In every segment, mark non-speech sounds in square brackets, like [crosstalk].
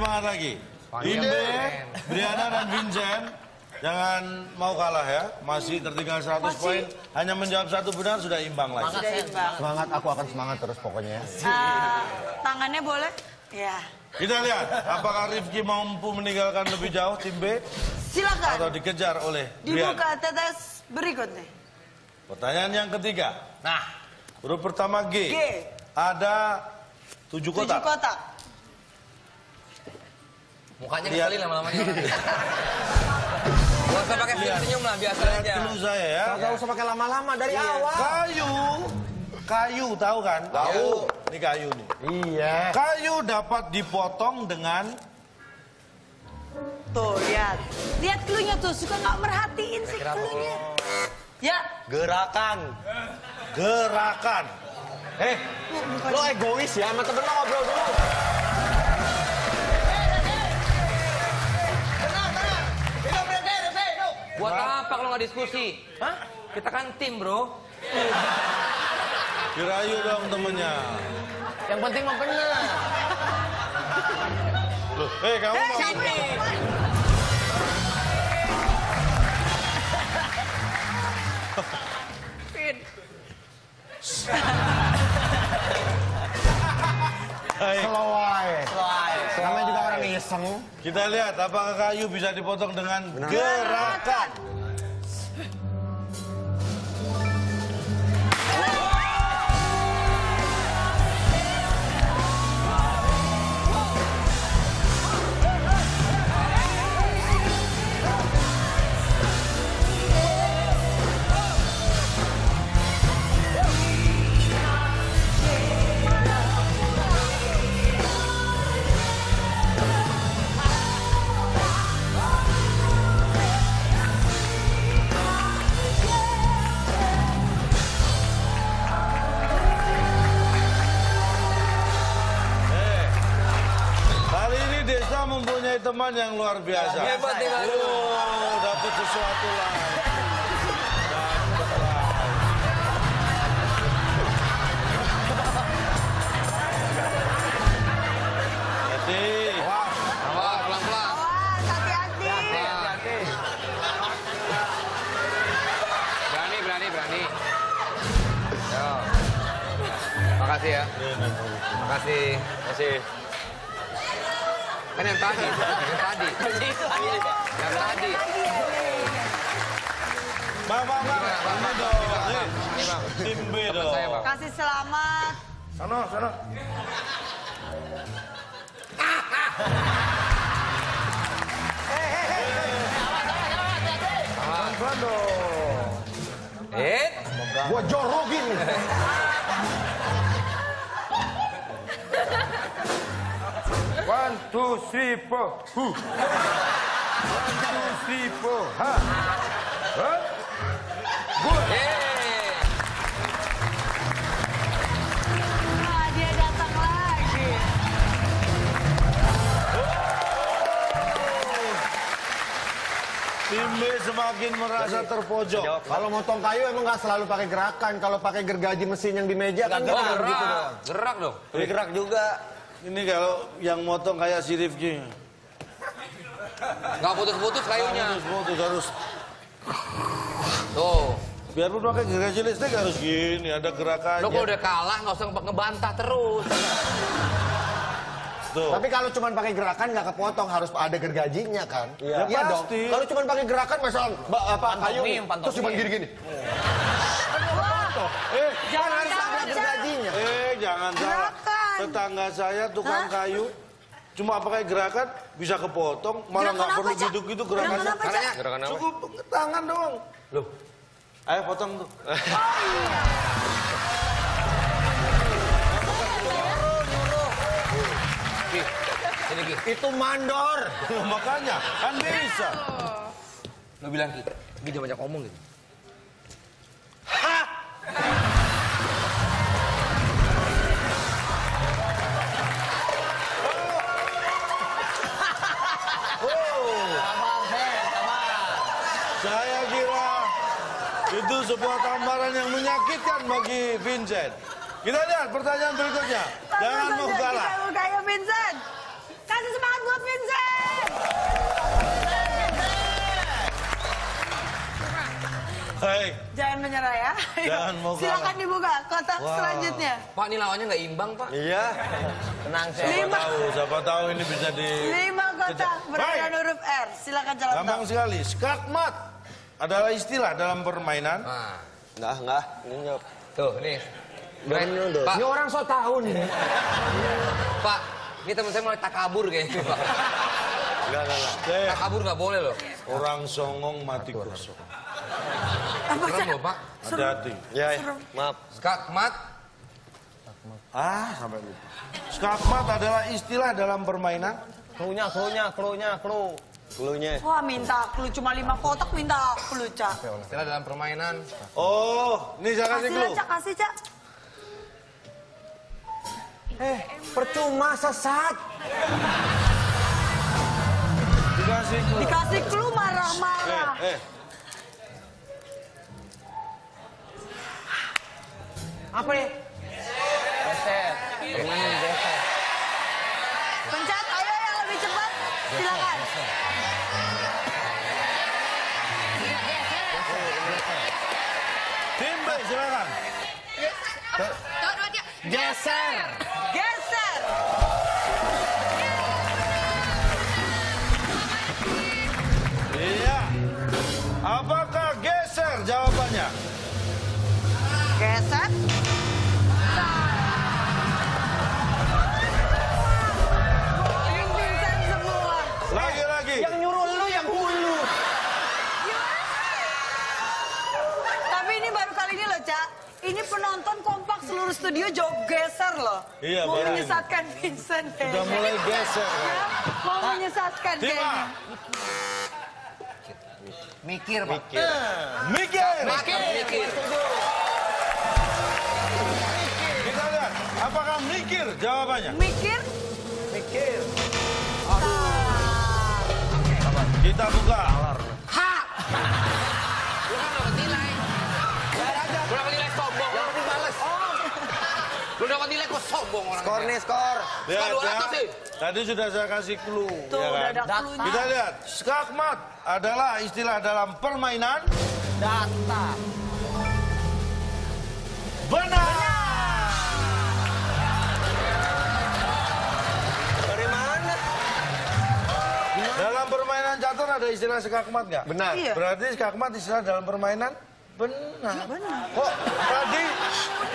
semangat lagi. Imbe, Briana dan Vincent. Jangan mau kalah ya. Masih tertinggal 100 poin. Hanya menjawab satu benar sudah imbang lagi. Sudah imbang. Semangat, aku akan semangat terus pokoknya. Ah, tangannya boleh? Ya. Kita lihat apakah Rifki mampu meninggalkan lebih jauh tim B Silakan. atau dikejar oleh Briana. Dibuka tetes berikutnya. Pertanyaan yang ketiga. Nah, Huruf pertama G. G. Ada tujuh Tujuh kotak. Mukanya Lihat. ngeselin lama-lama [laughs] nih. Gak usah pakai senyum lah, biasa Lihat aja. dulu saya ya. Gak usah pakai lama-lama dari awal. Kayu. Kayu tahu kan? Tahu. Ini kayu nih. Iya. Kayu dapat dipotong dengan Tuh, lihat. Lihat klunya tuh, suka nggak merhatiin sih klunya. Ya, Gerakan. gerakan. Eh, lo egois ya, sama temen lo ngobrol dulu. Buat apa kalau nggak diskusi? Hah? Kita kan tim, bro. Dirayu dong temennya. Yang penting mah bener. Loh, eh kamu mau Sini. Baik. Selawai. Iseng. Kita lihat apakah kayu bisa dipotong dengan gerakan. Teman yang luar biasa. Hebat, hebat. Oh, dapat sesuatu lah. Dapat lah. Hati. Awas, pelan-pelan. awas, hati-hati. Berani, berani, berani. Yo. Makasih ya. Makasih. Makasih. Kan yang tadi, yang tadi. Yang tadi. Bang, bang, bang. Ini dong. Tim B dong. Kasih selamat. Sana, sana. Dong. Eh, Gua jorogin. [laughs] One, two, three, four. Huh. One, two, three, four. Ha. Huh? eh. Ah, dia datang lagi. Tim B semakin merasa terpojok. Kalau motong kayu emang nggak selalu pakai gerakan. Kalau pakai gergaji mesin yang di meja kan Oh, gerak gitu gerak. dong. Gerak dong. Gerak juga. Ini kalau yang motong kayak si Rifki. Nggak putus-putus kayunya. Harus putus harus. Tuh. Biarpun pakai gergaji listrik harus gini, ada Lo gerakannya. kalau udah kalah nggak usah ngebantah terus. Tuh. Tapi kalau cuma pakai gerakan nggak kepotong harus ada gergajinya kan? Ya dong. pasti. Kalau cuma pakai gerakan misal ba- apa kayu terus cuma gini-gini. Eh, harus ada gergajinya. eh jangan salah. Gerakan. Tetangga saya tukang kayu cuma pakai gerakan bisa kepotong, malah Gerakan nggak perlu gitu-gitu Gerakan gerakannya. apa, Cak? Gerakan apa? Cukup tangan doang. Loh. Ayo potong tuh. [laughs] Sini Ki. Itu mandor. [laughs] Makanya kan bisa. Lo bilang Ki. Ki jangan banyak ngomong gitu. Sebuah tamparan yang menyakitkan bagi Vincent. Kita lihat pertanyaan berikutnya. Jangan mau kalah. Kita ya Vincent. Kasih semangat buat Vincent. Baik. Jangan menyerah ya. Jangan mau kalah. Silakan dibuka kotak selanjutnya. Pak, ini lawannya nggak imbang, Pak. Iya. Tenang saya. Siapa Lima. tahu, siapa tahu ini bisa di... Lima kotak berada huruf R. Silakan calon Gampang sekali. Skakmat adalah istilah dalam permainan. Nah, Enggak, enggak. Ini tuh, nih. Dong. Pak, Ini orang so tahu nih. Pak, ini teman saya mulai takabur kayaknya, Pak. Enggak, enggak, enggak. Takabur nggak boleh loh. orang songong mati kosong. Apa Serem loh, Pak. Hati-hati. Ya, ya. maaf. Skakmat, Ah, sampai lupa. Skakmat adalah istilah dalam permainan. Krunya, krunya, krunya, kru. Krunya. Wah minta clue cuma lima kotak minta clue Cak. istilah dalam permainan. Oh, ini saya kasih Kasih clue. lah Cak, kasih Cak. Eh, percuma sesat. Dikasih clue. Dikasih clue Eh, marah-marah. eh. Apa nih? Silakan. Geser. Geser. Seluruh studio jauh geser loh. Iya, Mau baru ini. menyesatkan Vincent kayaknya. mulai geser. Ya, mau menyesatkan Tim A. kayaknya. Mikir, Pak. Mikir. Mikir, mikir. Kita lihat. Apakah mikir jawabannya? Mikir. Mikir. Kita buka. Ha. Sombong orang. Skor nih, skor. Lihat Skor ya. 200 sih. Tadi sudah saya kasih clue. Tuh ya kan? ada clue-nya. Kita lihat. Skakmat adalah istilah dalam permainan. Data. Benar. Dari mana? Dalam permainan catur ada istilah skakmat nggak? Benar. Iya. Berarti skakmat istilah dalam permainan? Benar. Kok tadi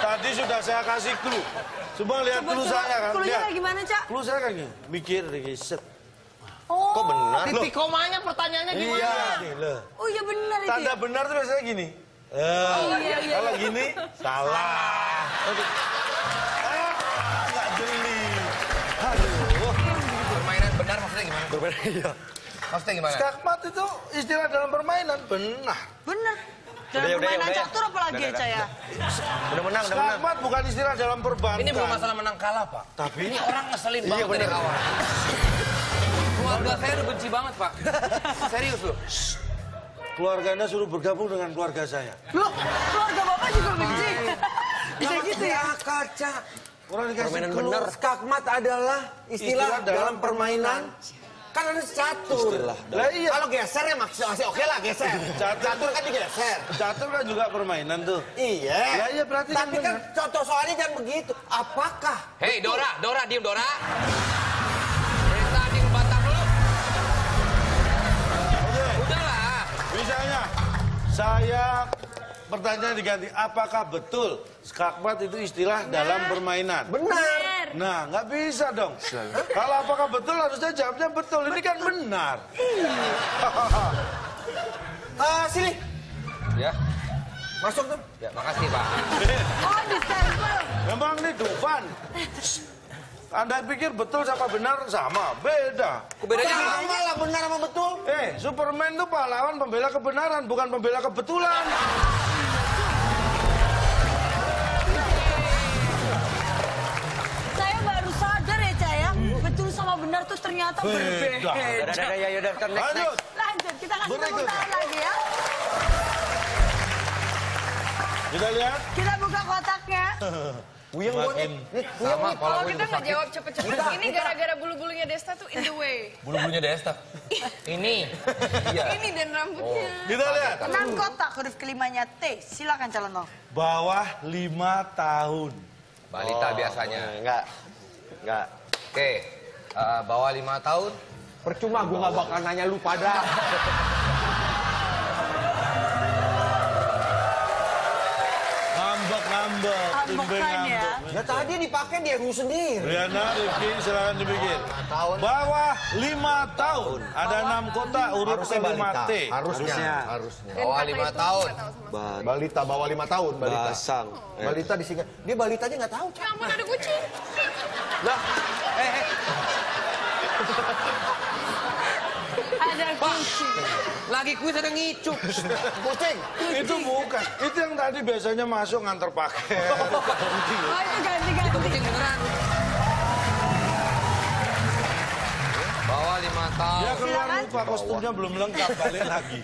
tadi sudah saya kasih clue. Coba lihat clue saya kan. Clue-nya kayak gimana, Cak? Clue saya kayak gini. Mikir, riset. Oh. Kok benar? Titik komanya pertanyaannya gimana? Iya. Oh iya benar itu. Tanda ya? benar tuh biasanya gini. Eh, iya, iya. Kalau gini, salah. Aduh. Ah, nggak jeli. Aduh. Permainan benar maksudnya gimana? Iya. Maksudnya gimana? Skakmat itu istilah dalam permainan. Benar. Benar. Dalam Udah, permainan udah catur apalagi ya, Cak ya? Udah menang, udah menang. Skakmat bukan istilah dalam perbankan. Ini bukan masalah menang kalah, Pak. Tapi Ini orang ngeselin Iya, banget dari bener. awal. Keluarga saya udah benci banget, Pak. [laughs] Serius loh. keluarga Anda suruh bergabung dengan keluarga saya. Loh, keluarga Bapak juga benci. [laughs] Bisa gitu ya? kaca. Orang dikasih Permainan benar. Skakmat adalah istilah, Istilah dalam dalam permainan. Kan ada catur. Lah iya. Kalau geser ya masih, masih oke lah geser. Catur. Catur kan digeser. Catur kan juga permainan tuh. Iya. Lah iya, berarti kan Tapi kan benar. contoh soalnya jangan begitu. Apakah Hei, Dora, Dora, diem Dora. Dari tadi ngebantah lu. Oke. Udahlah. Misalnya, saya pertanyaan diganti, apakah betul skakmat itu istilah dalam permainan? benar? Nah, nggak bisa dong. Kalau apakah betul harusnya jawabnya betul. Ini kan benar. Ah, sini. Ya, Masuk tuh. ya makasih, Pak. Oh, di stempel. Memang ini Dufan. Anda pikir betul sama benar sama? Beda. Bedanya apa? Sama lah benar sama betul. Eh, Superman itu pahlawan pembela kebenaran, bukan pembela kebetulan. Benar tuh ternyata Beda. berbeda. Udah, udah, ya, udah, next, Lanjut. next. Lanjut, kita kasih tepuk tangan lagi ya. Kita lihat. Kita buka kotaknya. [laughs] Wuyeng gua nih. Sama, Kalau kalau kita nggak jawab cepet-cepet, ini gara-gara bulu-bulunya Desta tuh in the way. bulu-bulunya Desta. [laughs] Ini. Iya. Ini dan rambutnya. Kita lihat. Enam kotak huruf kelimanya T. Silakan calon nol. Bawah lima tahun. Balita biasanya. Enggak. Enggak. Oke. Eh, bawah lima tahun. Percuma gua nggak bakal nanya lu pada. Ngambek ngambek. Ambekan ya. Ya tadi dipakai dia ru sendiri. Briana, Rifki, silakan dibikin. Bawah lima tahun. Ada enam kotak urut balita. T. Harusnya. Harusnya. Bawah lima tahun. Balita bawah lima tahun. Balita. Basang. Balita disingkat. Dia balitanya nggak tahu. Ya ampun ada kucing. Lah. Eh, eh. Ada kucing. Lagi kuis ada ngicuk. Kucing. Itu bukan. Itu yang tadi biasanya masuk nganter paket. Oh itu ganti-ganti. Kucing beneran. Bawah lima tahun. Dia keluar lupa kostumnya belum lengkap balik lagi.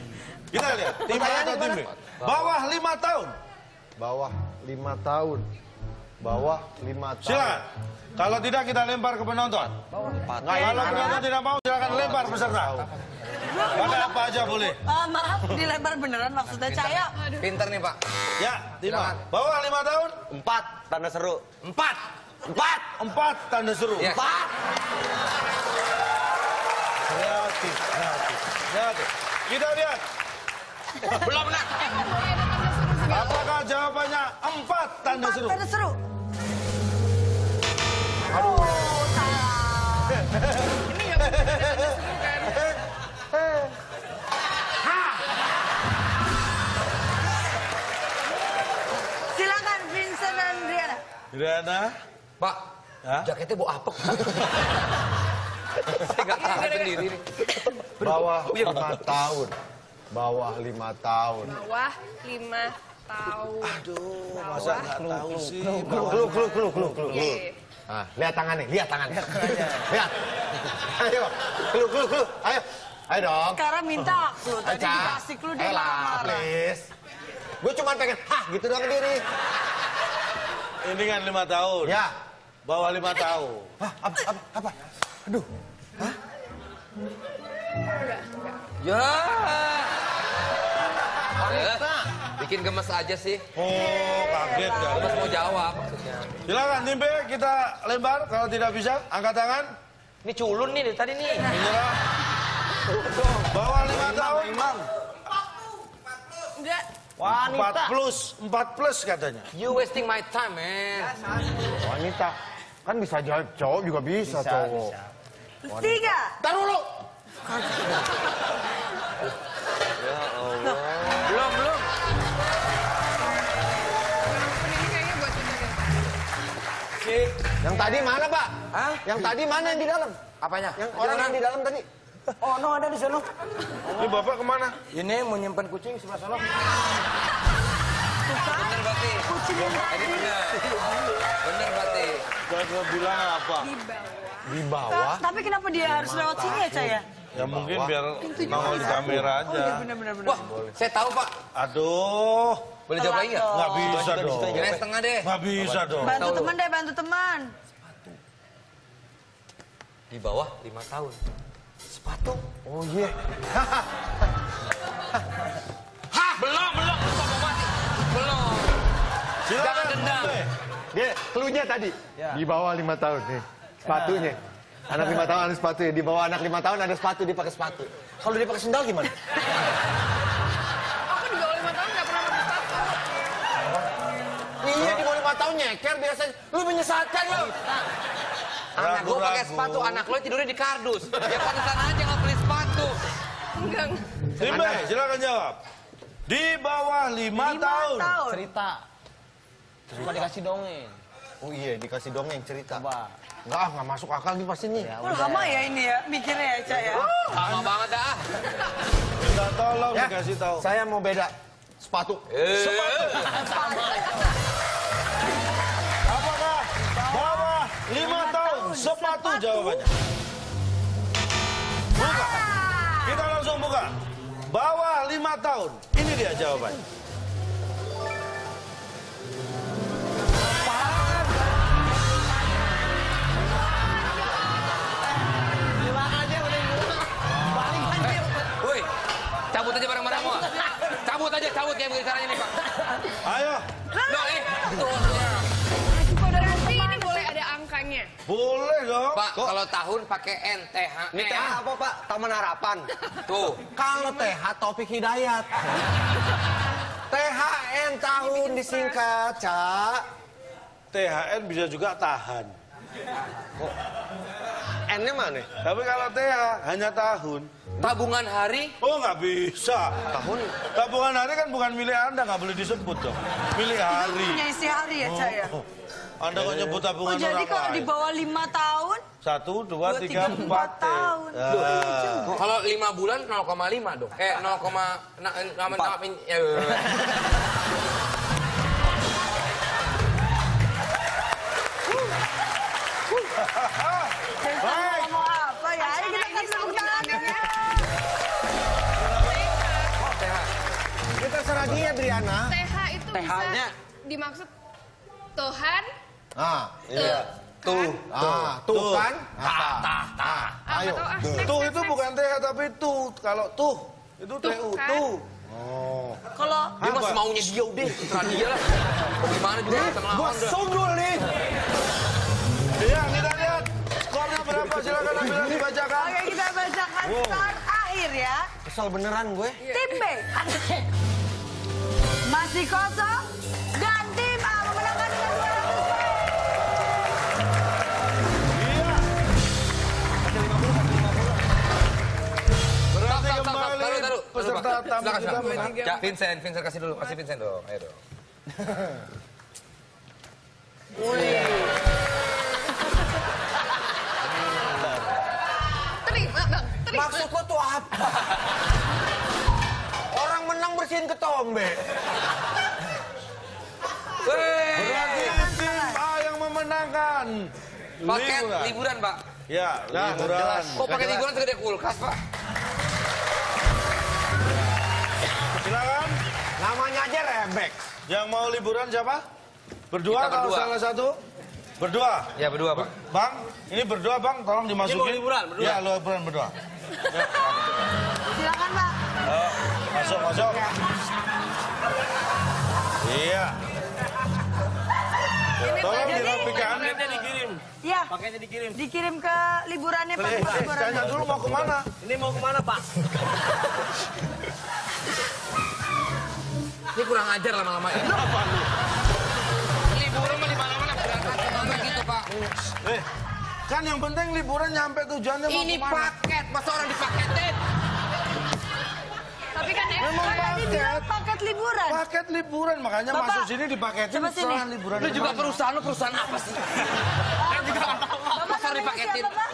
Kita lihat. Timbe atau timbe? Bawah lima tahun. Bawah lima tahun. Bawah lima tahun. Silakan. Kalau tidak kita lempar ke penonton. Kalau penonton tidak mau silakan lempar peserta. Pakai apa aja boleh. Ah, maaf, dilempar beneran maksudnya Caya. Pinter nih Pak. Ya, Tima. Bawah lima tahun. Empat. Tanda seru. Empat. Empat. Empat tanda seru. Ya. Empat. Kreatif, kreatif, kreatif. Kita lihat. Belum nak. Apakah jawabannya empat tanda Empat seru? tanda seru. Aduh. salah. Ini ada tanda seru kan? Silakan Vincent dan Riana. Riana. Pak. Hah? Jaketnya bau apek. [laughs] Saya nggak tahan sendiri nih. Bawah lima tahun. Bawah lima tahun. Bawah lima tahun. Masa nggak tahu sih? Klu, klu, klu, klu, klu, klu. Oke. Ah, lihat tangannya, lihat tangannya. lihat. Ayo, klu, klu, klu. Ayo. Ayo dong. Sekarang minta clue. Tadi Aca. dikasih clue dia marah-marah. please. Gue cuma pengen, hah gitu doang ke diri. Ini kan lima tahun. Ya. Bawah lima tahun. Hah, apa, apa, apa? Aduh. Ya. Eh, bikin gemes aja sih. Oh, kaget kan? Gemes mau jawab maksudnya. Silakan Timbe, kita lempar. Kalau tidak bisa, angkat tangan. Ini culun nih dari tadi nih. Menyerah. Bawah lima tahun. Enggak. Empat plus, empat plus katanya. You wasting my time, man. Wanita. Kan bisa jawab, cowok juga bisa, cowok. Tiga. Taruh dulu. [laughs] tadi mana, Pak? Hah? Yang tadi mana yang di dalam? Apanya? Yang orang yang di dalam tadi. Oh, no ada di sana. Ini bapak ke mana? Ini mau nyimpan kucing sebelah sana. Bener berarti. Kucing yang Tadi bener. Bener berarti. Saya bilang apa? Di bawah. Tapi kenapa dia harus lewat sini ya, Caya? Ya mungkin biar nongol di kamera Oh iya aja. benar-benar. Wah, saya tahu Pak. Aduh, Boleh jawab lagi nggak? nggak bisa dong. Kira setengah deh. Nggak bisa dong. Bantu teman deh, bantu teman. Di bawah lima tahun. Sepatu. Oh iya. Hah, belum, belum. Belum. Silakan. Jangan dendam. Dia clue-nya tadi. Di bawah lima tahun nih. Sepatunya. Anak lima tahun ada sepatunya. Di bawah anak lima tahun ada sepatu, dia pakai sepatu. Kalau dia pakai sendal gimana? Aku di bawah lima tahun nggak pernah pakai sepatu. Iya di bawah lima tahun nyeker biasanya. Lu menyesatkan lu. Anak gue pakai sepatu, anak lo tidurnya di kardus. Ya pantesan aja nggak beli sepatu. Enggak. Timbe, silakan jawab. Di bawah lima, Lima tahun. tahun. Cerita. Cuma dikasih dongeng. Oh iya, dikasih dongeng cerita. Coba. Enggak, ah, nggak masuk akal nih pasti nih. Oh, lama ya ini ya, mikirnya ya, Caya. Lama banget dah. Kita tolong Ya, dikasih tahu. Saya mau beda. Sepatu. Apakah [laughs] Sepatu jawabannya. Buka. Kita langsung buka. Bawah lima tahun. Ini dia jawabannya. Woi, cabut aja barang-barang semua. Cabut aja, cabut kayak begini caranya nih, Pak. Ayo, Pak, kalau tahun pakai N, T, H, Ini TH apa Pak? Taman Harapan. Tuh. Kalau TH Topik Hidayat. THN tahun disingkat, Cak. THN bisa juga tahan. N-nya mana? Tapi kalau TH hanya tahun. Tabungan hari, Oh nggak bisa. Tahun. Tabungan hari kan bukan milik Anda, nggak boleh disebut dong. Milik hari. Punya isi hari ya, Cak ya? Oh, Anda kok nyebut Oh, tabungan jadi orang kalau di bawah lima tahun, Satu, dua, Dua, tiga, tiga, empat. empat tahun. Ah. Lucu. kalau 5 bulan 0,5 dong. Eh, 0, na, na, na, na, ya, Baik. ngomong apa ya? Ayo kita kasih tepuk tangan ya. Ini terserah dia, Briana. TH itu TH-nya. bisa dimaksud Tuhan. Ah, Tuh. tuh. Ah, tuh kan? Tah, tah, tah. Ah, Ayo. ah. Tuh itu bukan TH tapi tuh. Kalau tuh itu Tuh, TU. kan? Tuh. Kalau Dia masih maunya dia udah, terserah dia lah. Gimana juga Gua ngelawan dah. sundul nih. Iya, kita lihat skornya berapa silakan ambil dibacakan. Oke kita bacakan skor akhir ya. Kesel beneran gue. Tim B masih kosong Silakan, silakan. Vincent, Vincent kasih dulu, kasih Vincent dong, ayo dong. Terima, Bang. Terima. Maksud lo tuh apa? Orang menang bersihin ketombe. Berarti tim A yang memenangkan. Paket Liburan. Pak. Ya, Nah, liburan. Kok pakai liburan segede kulkas, Pak? Yang mau liburan siapa? Berdua Kita kalau berdua. salah satu? Berdua. Ya, berdua, Pak. Bang, ini berdua bang, tolong dimasukin. mau liburan, berdua. Ya, liburan berdua. Silakan Pak. Masuk, masuk. Iya. Tolong Jadi- dirapikan. Ya. Paketnya dikirim. Dikirim ke liburannya Pak. Eh, eh, tanya dulu mau ke mana? Ini mau ke mana Pak? [laughs] Ini kurang ajar lama-lama ya. Liburan mah di mana-mana berangkat ke mana gitu, Pak. Eh, kan yang penting liburan nyampe tujuannya mau Ini paket, masa orang dipaketin? Tapi kan Memang extra. Tadi bilang paket. paket liburan. Paket liburan, makanya Bapak, masuk sini dipaketin setelah liburan. Lu juga perusahaan lu perusahaan apa sih? Saya juga nggak tahu. Bapak Masa namanya dipaketin? siapa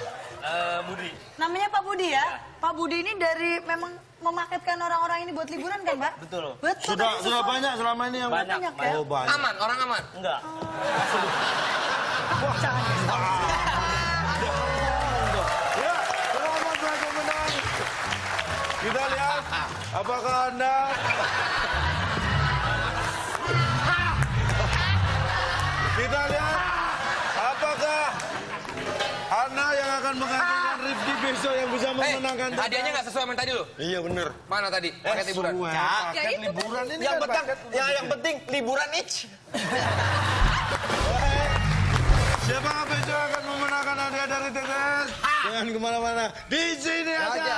Pak? Budi. Namanya Pak Budi ya. Pak Budi ini dari memang memaketkan orang-orang ini buat liburan kan Pak? Betul. Betul. Sudah tapi sudah banyak selama ini yang Banyak, Banyak ya? Oh banyak. Aman, orang aman. Enggak. [laughs] Ya, selamat bagi menang. Kita lihat apakah anda [laughs] Kita lihat Anda yang akan menggantikan Rifki besok yang bisa Eh, memenangkan hadiahnya nggak sesuai sama tadi lu? Iya bener. Mana tadi? Paket liburan. Sesuai, Ya, paket itu liburan ini Yang kan penting, ya, yang penting liburan each. Siapa besok akan memenangkan hadiah dari TTS? Jangan ke mana-mana. Di sini aja.